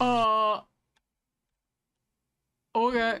Uh. Okay.